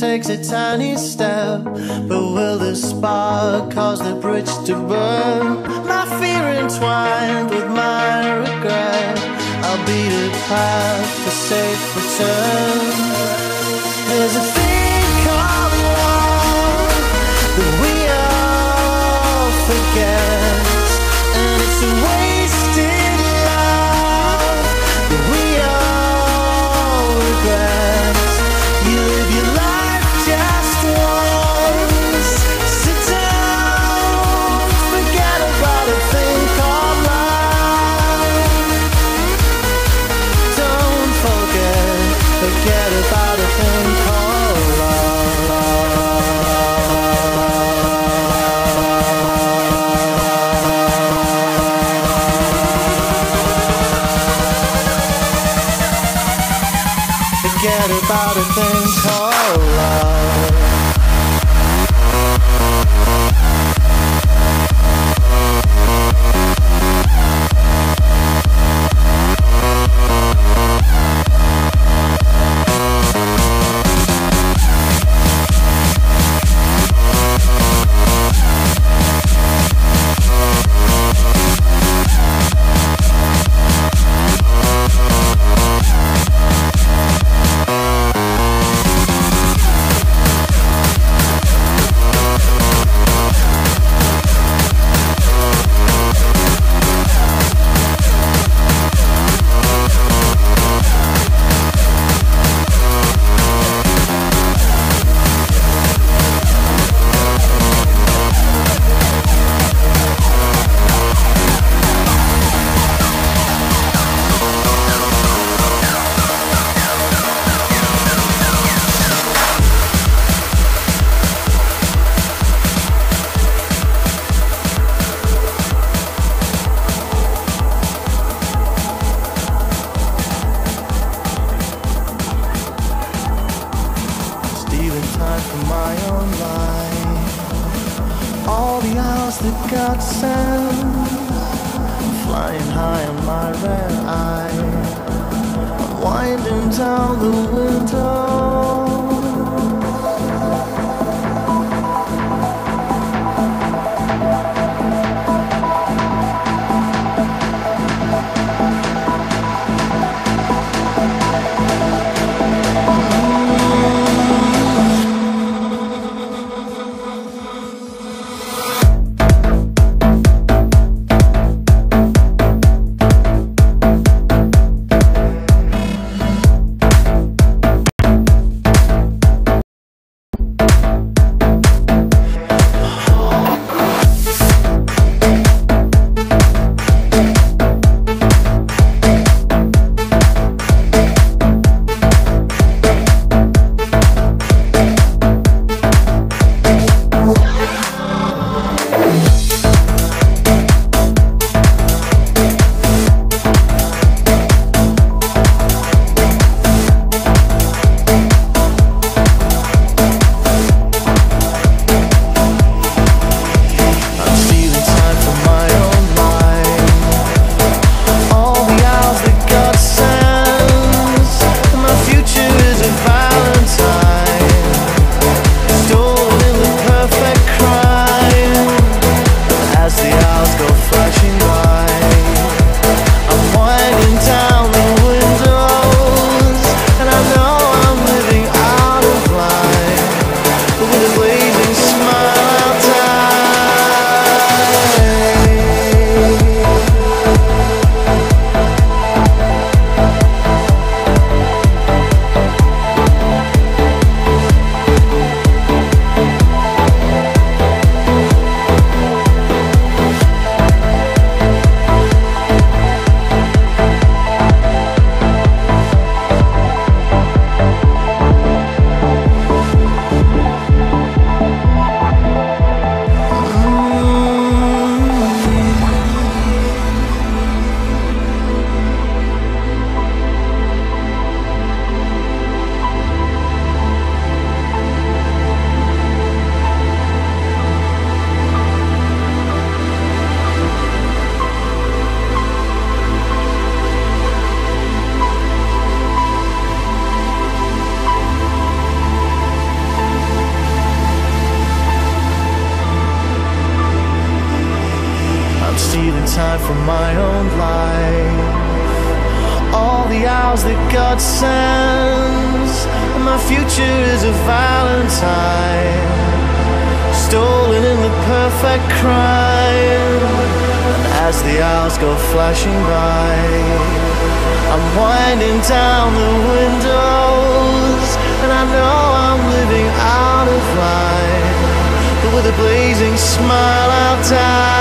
takes a tiny step. But will the spark cause the bridge to burn? My fear entwined with my regret. I'll be the path for safe return. about a thing called love. Smile, I'll die.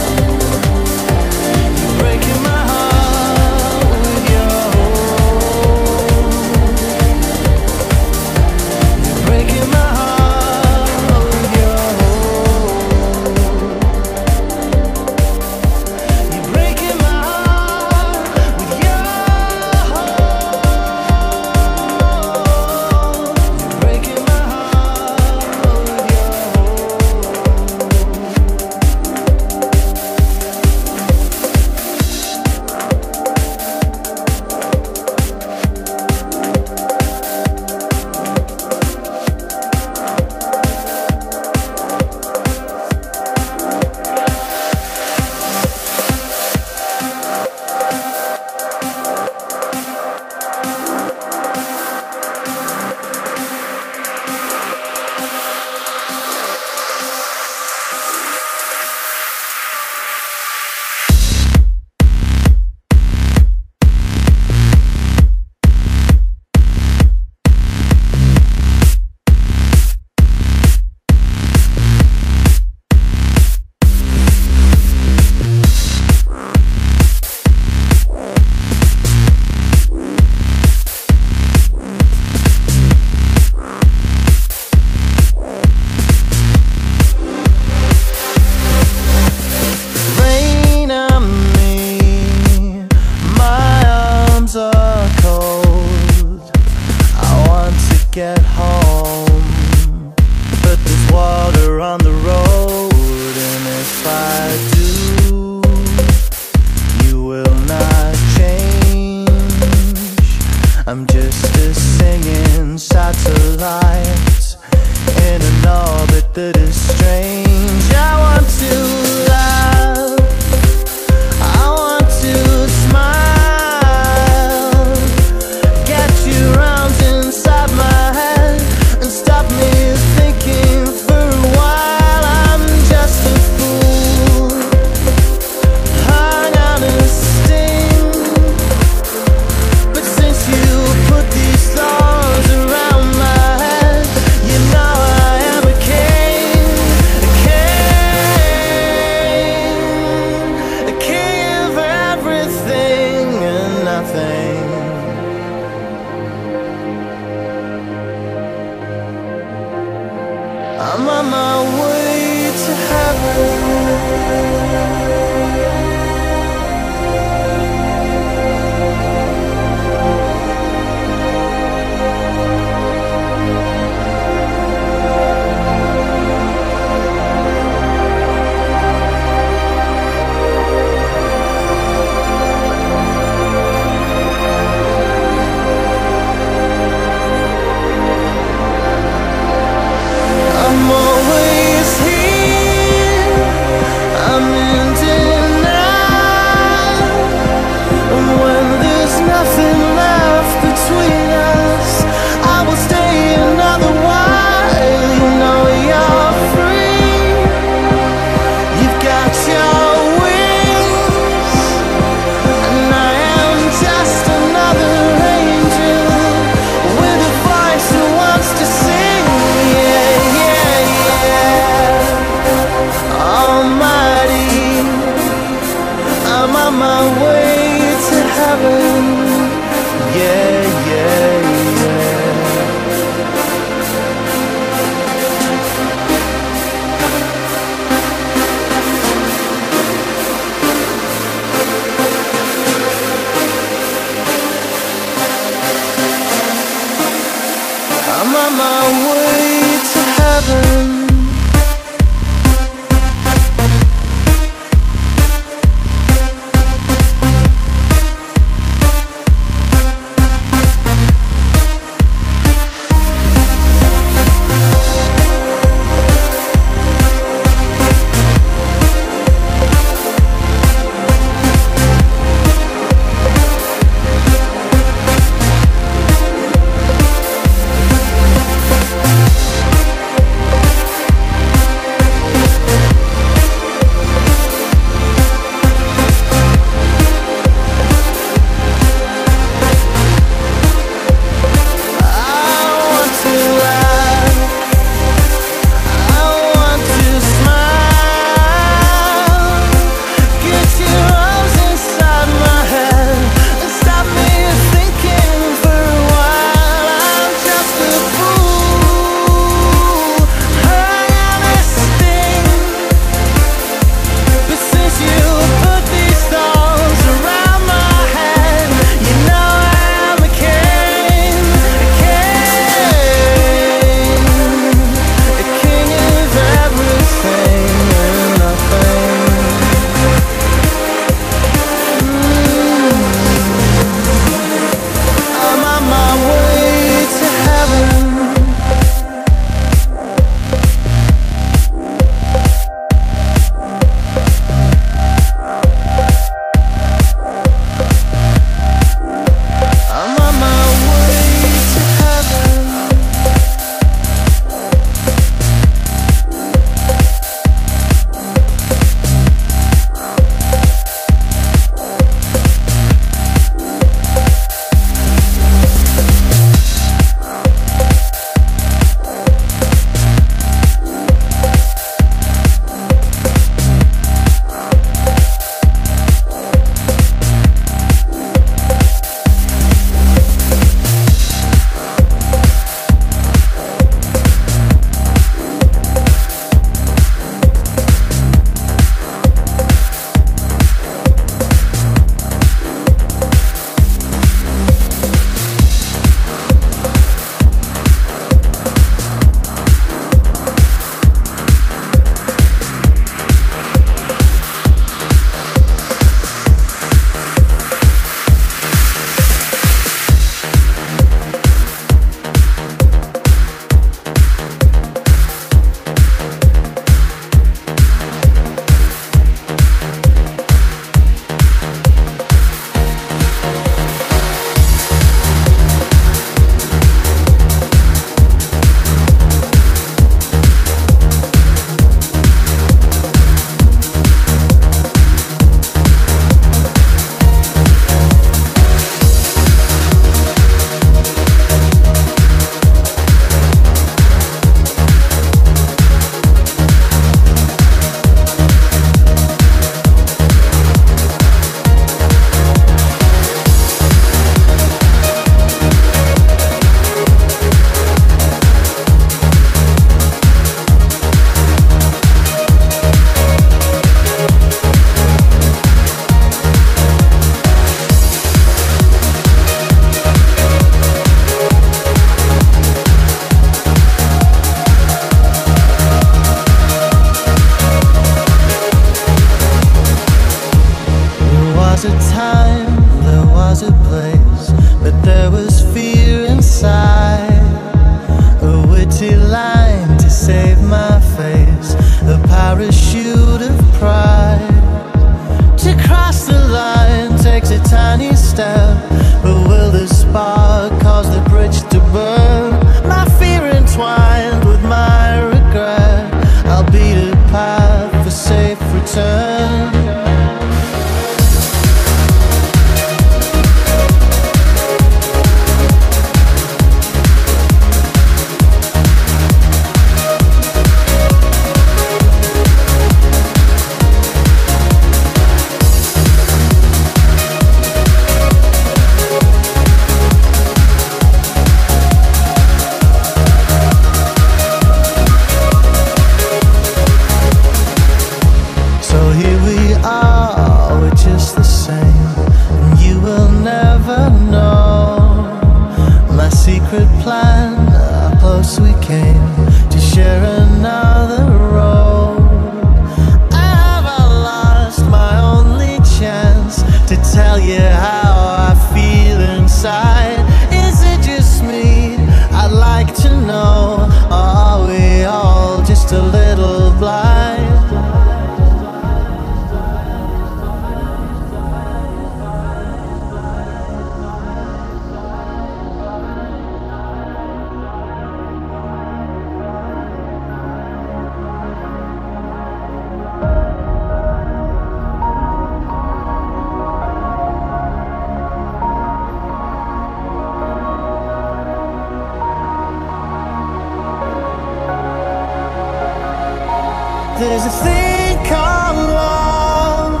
There's a thing called love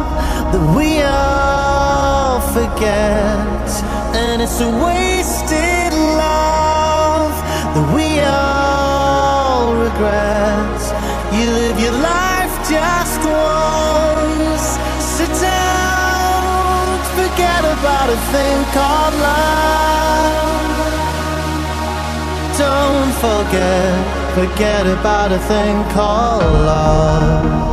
that we all forget, and it's a wasted love that we all regret. You live your life just once. Sit down, forget about a thing called love. Don't forget forget about a thing called love.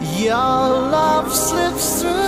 Your love slips through